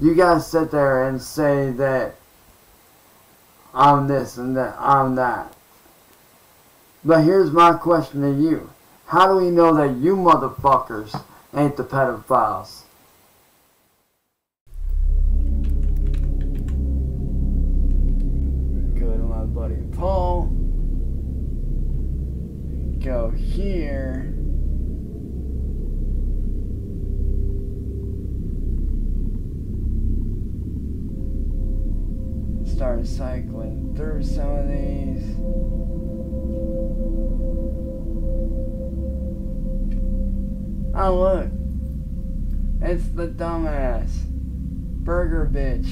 You guys sit there and say that I'm this and that I'm that. But here's my question to you. How do we know that you motherfuckers ain't the pedophiles? Go to my buddy Paul. Go here. Start cycling through some of these. Oh look, it's the dumbass burger bitch.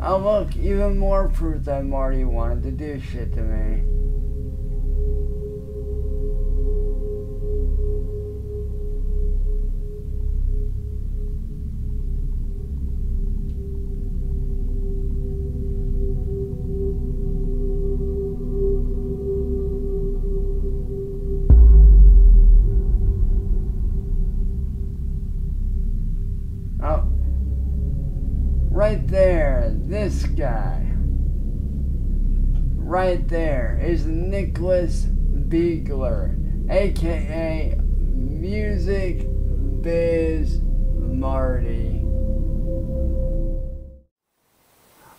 Oh look, even more proof that Marty wanted to do shit to me. Right there, this guy. Right there is Nicholas Beegler, aka Music Biz Marty.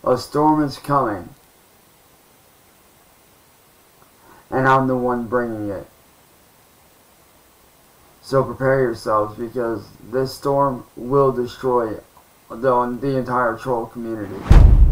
A storm is coming. And I'm the one bringing it. So prepare yourselves because this storm will destroy the, the entire troll community.